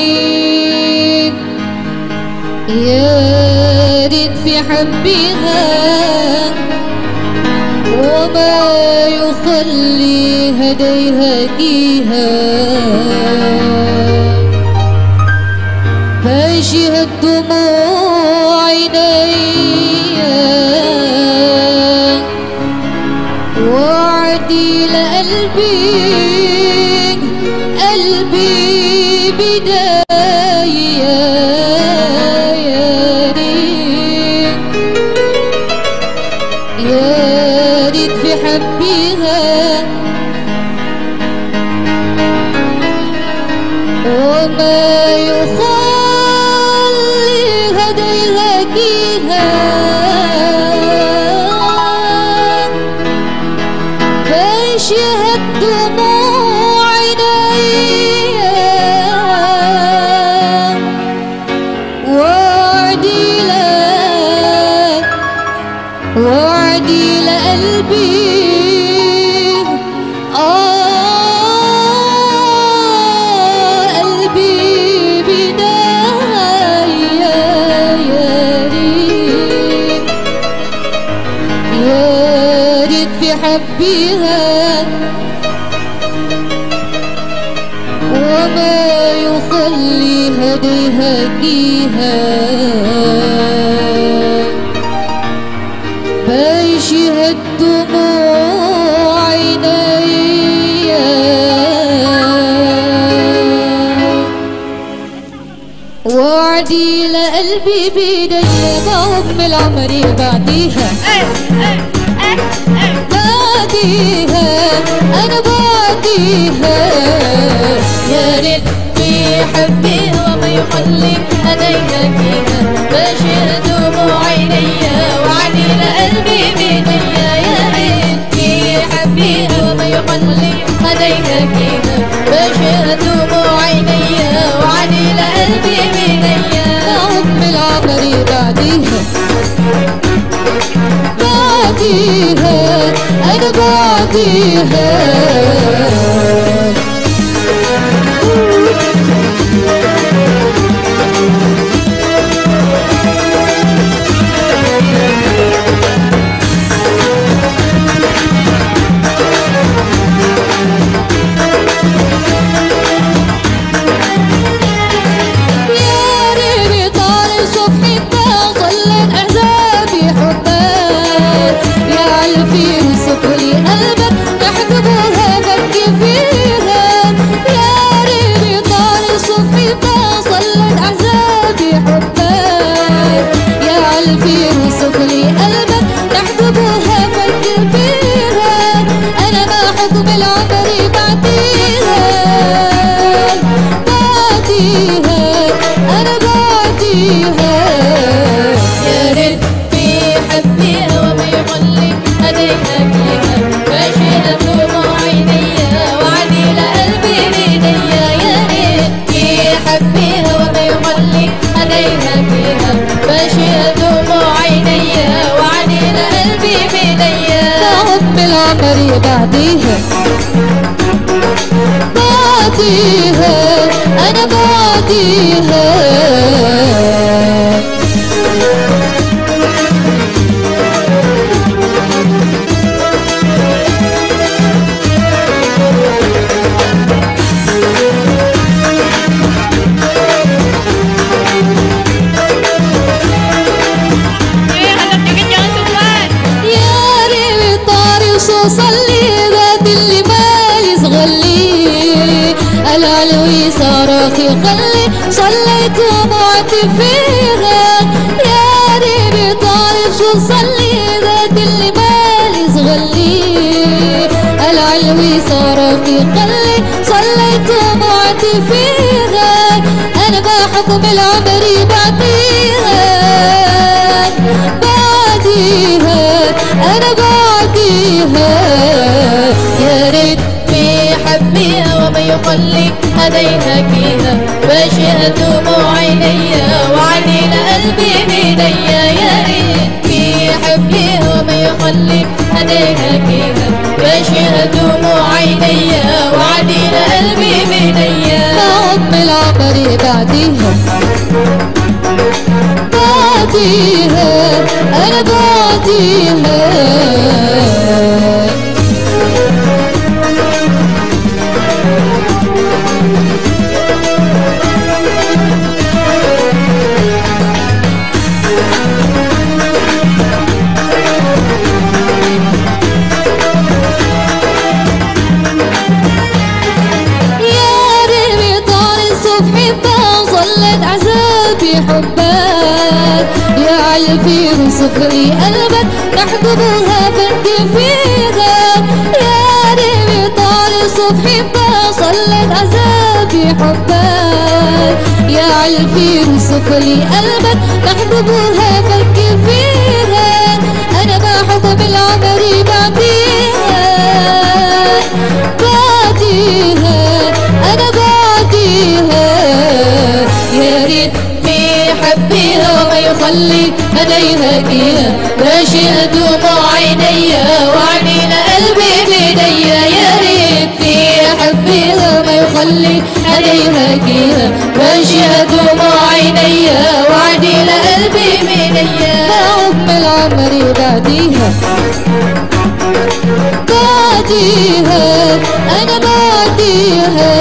يريد يريد حبها وما يخلي هديها جيها ماشي الدموع وما يخلي يخلي هديها كيها فيشهد دموع عينيا وعدي لقلبي بيدي بأم العمر بعديها بعديها أنا بعديها يا ريت حبيها وما يخلي هديها فيها بشر دموع عينيا وعلي لقلبي بيديا يا ريت في حبيها وما يخلي هديها فيها بشر دموع عينيا وعلي لقلبي بيديا أم العمر بعديها. بعديها أنا بعديها. أم العمر بعديها بعديها أنا بعديها يا صاروخي خلي صليت ومعت فيها يا ريبي طاري وصلي ذات اللي مالي صغلي. العلوي صاروخي خلي صليت ومعت فيها أنا بحكم العمر بعديها بعديها أنا بعديها حبيها وما يخلي هديها فيها بشر دموع عينيا وعلي لقلبي بيديا يا ريت في حبيها وما يخلي هديها فيها بشر دموع عينيا وعلي لقلبي بيديا ام العمر بعديها بعديها أنا بعديها حبك. يا عالفي وصفري قلبك نحضرها بنتي فيها يا ريمي طال الصبح ظلت عذابي حبك. يا عالفي وصفري قلبك نحضرها بنتي فيها أنا بحب بالعمر بعديها خلي هديها كيا. ماشي دموع عيني وعنين قلبي بيدي. يا ريت يا حبيها ما يخلي هديها كيا. ماشي دموع عيني وعنين قلبي بيديا أم العمر بعديها بعديها أنا بعديها.